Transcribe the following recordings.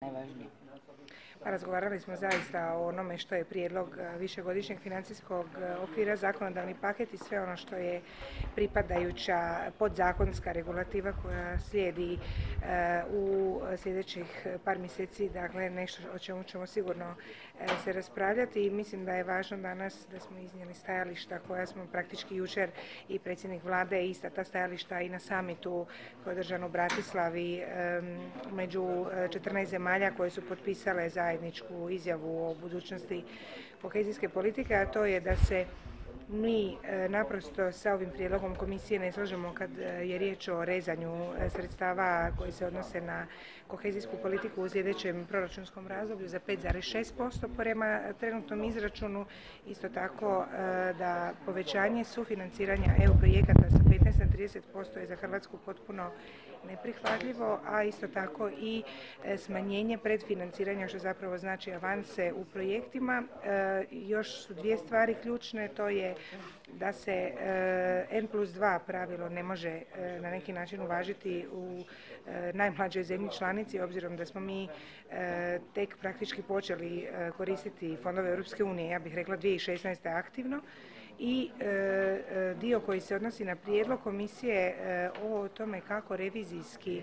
najvažnije? Pa razgovarali smo zaista o onome što je prijedlog e, višegodišnjeg financijskog e, okvira, zakonodavni paket i sve ono što je pripadajuća podzakonska regulativa koja slijedi e, u sljedećih par mjeseci, dakle nešto o čemu ćemo sigurno se raspravljati i mislim da je važno danas da smo iznijeli stajališta koja smo praktički jučer i predsjednik vlade ista ta stajališta i na samitu koji je održan u Bratislavi među 14 zemalja koje su potpisale zajedničku izjavu o budućnosti kohezijske politike, a to je da se mi e, naprosto sa ovim prijedlogom komisije ne slažemo kad e, je riječ o rezanju e, sredstava koji se odnose na kohezijsku politiku u sljedećem proračunskom razdoblju za 5,6% prema trenutnom izračunu. Isto tako da povećanje sufinanciranja EU projekata sa 15 na 30% je za Hrvatsku potpuno neprihvatljivo, a isto tako i smanjenje predfinanciranja što zapravo znači avanse u projektima. Još su dvije stvari ključne, to je da se eh, N plus 2 pravilo ne može eh, na neki način uvažiti u eh, najmlađoj zemlji članici, obzirom da smo mi tek praktički počeli koristiti fondove Europske unije, ja bih rekla 2016. aktivno i dio koji se odnosi na prijedlog komisije o tome kako revizijski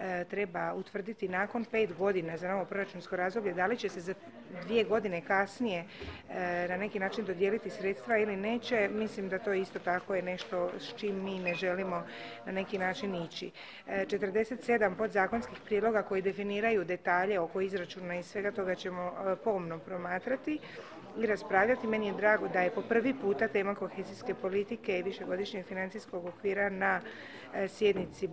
E, treba utvrditi nakon pet godina za novo proračunsko razdoblje, da li će se za dvije godine kasnije e, na neki način dodijeliti sredstva ili neće, mislim da to isto tako je nešto s čim mi ne želimo na neki način ići. 47 e, podzakonskih prijedloga koji definiraju detalje oko izračuna i svega toga ćemo pomno promatrati i raspravljati. Meni je drago da je po prvi puta tema kohezijske politike i višegodišnjeg financijskog okvira na e, sjednici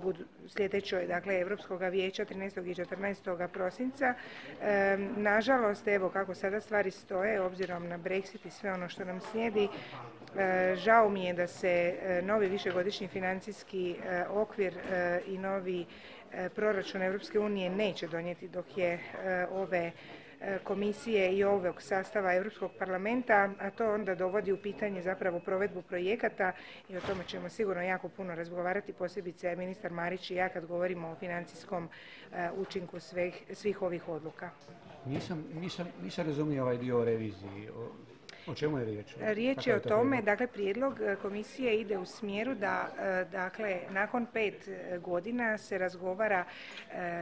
sljedećoj, dakle, Europskog vijeća 13. i 14. prosinca. E, nažalost, evo kako sada stvari stoje, obzirom na Brexit i sve ono što nam slijedi, e, žao mi je da se novi višegodišnji financijski okvir i novi proračun Europske unije neće donijeti dok je ove komisije i ovog sastava Europskog parlamenta, a to onda dovodi u pitanje zapravo provedbu projekata i o tome ćemo sigurno jako puno razgovarati, posebice ministar Marić i ja kad govorimo o financijskom e, učinku svih ovih odluka. Nisam, nisam razumio ovaj dio o reviziji. O čemu je riječ? Riječ je o tome, dakle prijedlog e, komisije ide u smjeru da e, dakle nakon pet e, godina se razgovara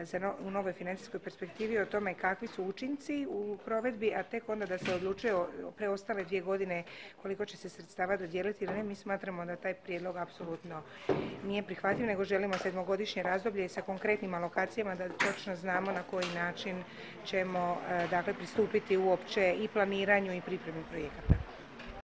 za u novoj financijskoj perspektivi o tome kakvi su učinci u provedbi, a tek onda da se odlučuje o preostale dvije godine koliko će se sredstava dodijeliti ili ne. Mi smatramo da taj prijedlog apsolutno nije prihvatljiv, nego želimo sedmogodišnje razdoblje sa konkretnim alokacijama da točno znamo na koji način ćemo dakle pristupiti uopće i planiranju i pripremi projekta. Thank you.